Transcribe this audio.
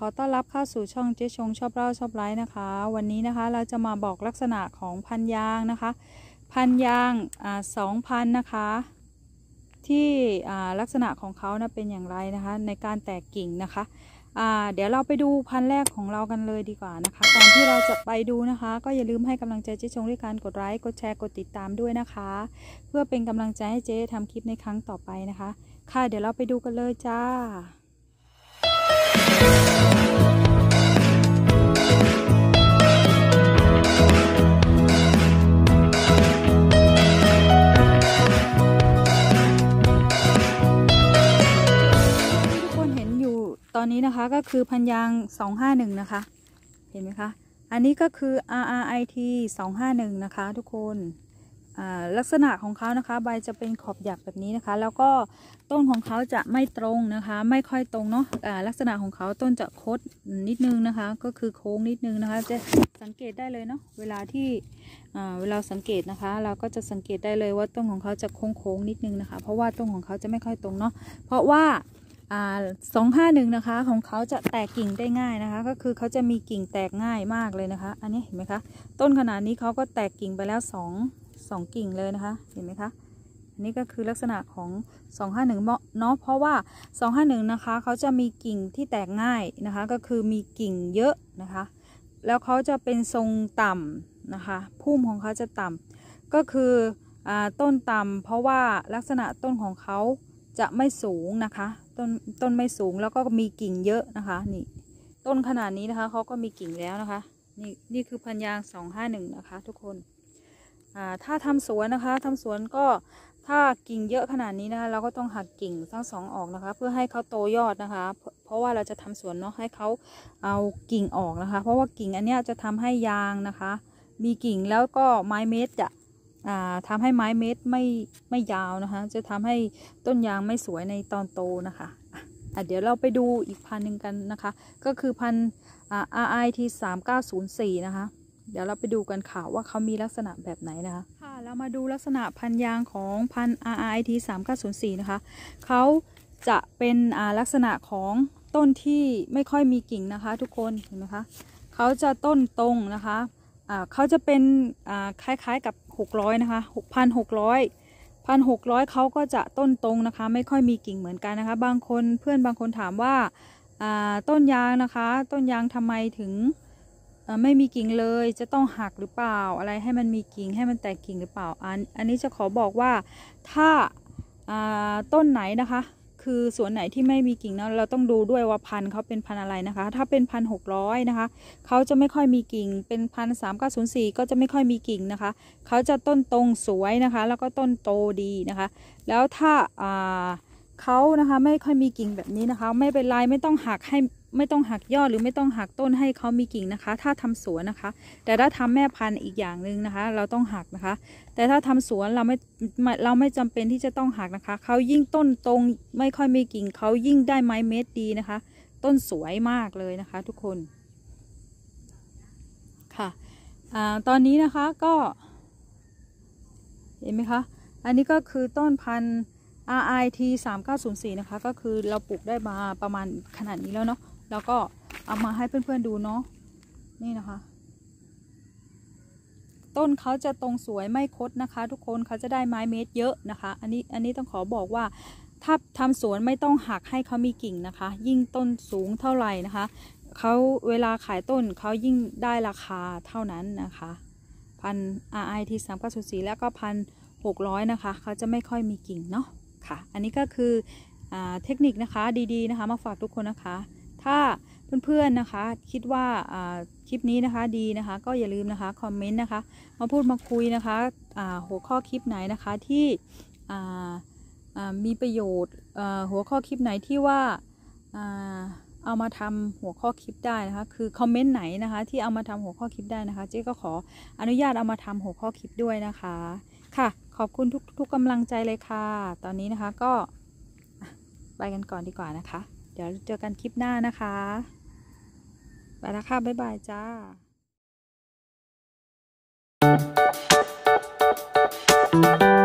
ขอต้อนรับเข้าสู่ช่องเจ๊ชงชอบเล่าชอบไลฟ์นะคะ วันนี้นะคะเราจะมาบอกลักษณะของพันยางนะคะ พันยางอ่าสองพันนะคะ ที่อ่าลักษณะของเขานะเป็นอย่างไรนะคะ ในการแตกกิ่งนะคะอ่าเดี๋ยวเราไปดูพันแรกของเรากันเลยดีกว่านะคะก่อนที่เราจะไปดูนะคะ ก็อย่าลืมให้กำลังใจเจ๊ชงด้วยการกดไลค์กดแชร์กดติดตามด้วยนะคะ เพื่อเป็นกำลังใจให้เจ๊ทำคลิปในครั้งต่อไปนะคะ ค่ะเดี๋ยวเราไปดูกันเลยจ้า นี้นะคะก็คือพันยาง251 นะคะ เห็นไหมคะ อันนี้ก็คือ RRIT 251 นะคะทุกคนลักษณะของเขานะคะ ใบจะเป็นขอบหยักแบบนี้นะคะ แล้วก็ต้นของเขาจะไม่ตรงนะคะ ไม่ค่อยตรงเนาะอ่าลักษณะของเขาต้นจะคดนิดนึงนะคะ ก็คือโค้งนิดนึงนะคะ จะสังเกตได้เลยเนาะเวลาที่เวลาสังเกตนะคะ เราก็จะสังเกตได้เลยว่าต้นของเขาจะโค้งๆนิดนึงนะคะ เพราะว่าต้นของเขาจะไม่ค่อยตรงเนาะเพราะว่า สองห้าหนึ่งนะคะ ของเขาจะแตกกิ่งได้ง่ายนะคะ ก็คือเขาจะมีกิ่งแตกง่ายมากเลยนะคะ อันนี้เห็นไหมคะ ต้นขนาดนี้เขาก็แตกกิ่งไปแล้วสองสองกิ่งเลยนะคะ เห็นไหมคะอันนี้ก็คือลักษณะของ 251เนาะเพราะว่า 251 นะคะเขาจะมีกิ่งที่แตกง่ายนะคะ ก็คือมีกิ่งเยอะนะคะ แล้วเขาจะเป็นทรงต่ำนะคะพุ่มของเขาจะต่ำก็คืออต้นต่ำเพราะว่าลักษณะต้นของเขา จะไม่สูงนะคะ ต้นต้นไม่สูงแล้วก็มีกิ่งเยอะนะคะนี่ต้นขนาดนี้นะคะเขาก็มีกิ่งแล้วนะคะนี่นี่คือพันยาง251นะคะ ทุกคนอ่าถ้าทำสวนนะคะทำสวนก็ถ้ากิ่งเยอะขนาดนี้นะคะเราก็ต้องหักกิ่งทั้งสองออกนะคะ เพื่อให้เขาโตยอดนะคะ เพราะว่าเราจะทำสวนเนาะให้เขาเอากิ่งออกนะคะ เพราะว่ากิ่งอันเนี้ยจะทำให้ยางนะคะ มีกิ่งแล้วก็ไม้เม็ดจะ อ่าทำให้ไม้เม็ดไม่ไม่ยาวนะคะ จะทำให้ต้นยางไม่สวยในตอนโตนะคะะเดี๋ยวเราไปดูอีกพันหนึ่งกันนะคะ ก็คือพันอ่า RIT 3904นะคะ เดี๋ยวเราไปดูกันค่ะว่าเขามีลักษณะแบบไหนนะคะ ค่ะ เรามาดูลักษณะพันยางของพัน RIT 3904นะคะเขาจะเป็นลักษณะของต้นที่ไม่ค่อยมีกิ่งนะคะ ทุกคนเห็นไหมคะเขาจะต้นตรงนะคะเขาจะเป็นคล้ายๆกับ 600นะคะ6,600 1,600เขาก็จะต้นตรงนะคะ ไม่ค่อยมีกิ่งเหมือนกันนะคะ บางคนเพื่อนบางคนถามว่าต้นยางนะคะ ต้นยางทำไมถึงไม่มีกิ่งเลยจะต้องหักหรือเปล่าอะไรให้มันมีกิ่งให้มันแตกกิ่งหรือเปล่าอันอันนี้จะขอบอกว่าถ้าต้นไหนนะคะ คือสวนไหนที่ไม่มีกิ่งนะเราต้องดูด้วยว่าพันธุ์เขาเป็นพันธุ์อะไรนะคะ ถ้าเป็นพันหกร้อยนะคะเขาจะไม่ค่อยมีกิ่ง เป็นพันสามเก้าศูนย์สี่ก็จะไม่ค่อยมีกิ่งนะคะเขาจะต้นตรงสวยนะคะ แล้วก็ต้นโตดีนะคะ แล้วถ้าอ่าเขานะคะไม่ค่อยมีกิ่งแบบนี้นะคะ ไม่เป็นไรไม่ต้องหักให้ ไม่ต้องหักยอดหรือไม่ต้องหักต้นให้เขามีกิ่งนะคะ ถ้าทำสวนนะคะ แต่ถ้าทำแม่พันธุ์อีกอย่างหนึ่งนะคะ เราต้องหักนะคะ แต่ถ้าทำสวนเราไม่เราไม่จำเป็นที่จะต้องหักนะคะเขายิ่งต้นตรงไม่ค่อยมีกิ่งเขายิ่งได้ไม้เม็ดดีนะคะ ต้นสวยมากเลยนะคะ ทุกคนค่ะอตอนนี้นะคะก็ เห็นไหมคะอันนี้ก็คือต้นพันธุ์ RIT 3904นะคะ ก็คือเราปลูกได้มาประมาณขนาดนี้แล้วเนาะ แล้วก็เอามาให้เพื่อนๆดูเนาะนี่นะคะ ต้นเขาจะตรงสวยไม่คดนะคะ ทุกคนเขาจะได้ไม้เม็ดเยอะนะคะ อันนี้อันนี้ต้องขอบอกว่าถ้าทำสวนไม่ต้องหักให้เขามีกิ่งนะคะ ยิ่งต้นสูงเท่าไหร่นะคะเขาเวลาขายต้นเขายิ่งได้ราคาเท่านั้นนะคะ พัน RIT 3 9 0 4แล้วก็พันหกร้อยนะคะเขาจะไม่ค่อยมีกิ่งเนาะค่ะ อันนี้ก็คืออเทคนิคนะคะดีๆนะคะ มาฝากทุกคนนะคะ ถ้าเพื่อนๆนะคะ คิดว่าคลิปนี้นะคะดีนะคะ ก็อย่าลืมนะคะคอมเมนต์นะคะมาพูดมาคุยนะคะหัวข้อคลิปไหนนะคะที่มีประโยชน์หัวข้อคลิปไหนที่ว่าเอามาทำหัวข้อคลิปได้นะคะ คือคอมเมนต์ไหนนะคะ ที่เอามาทำหัวข้อคลิปได้นะคะ เจ๊ก็ขออนุญาตเอามาทำหัวข้อคลิปด้วยนะคะ ค่ะ ขอบคุณทุกทุกกำลังใจเลยค่ะ ตอนนี้นะคะก็ไปกันก่อนดีกว่านะคะ เดี๋ยวเจอกันคลิปหน้านะคะไปแล้วค่ะ บ๊ายบายจ้า Thank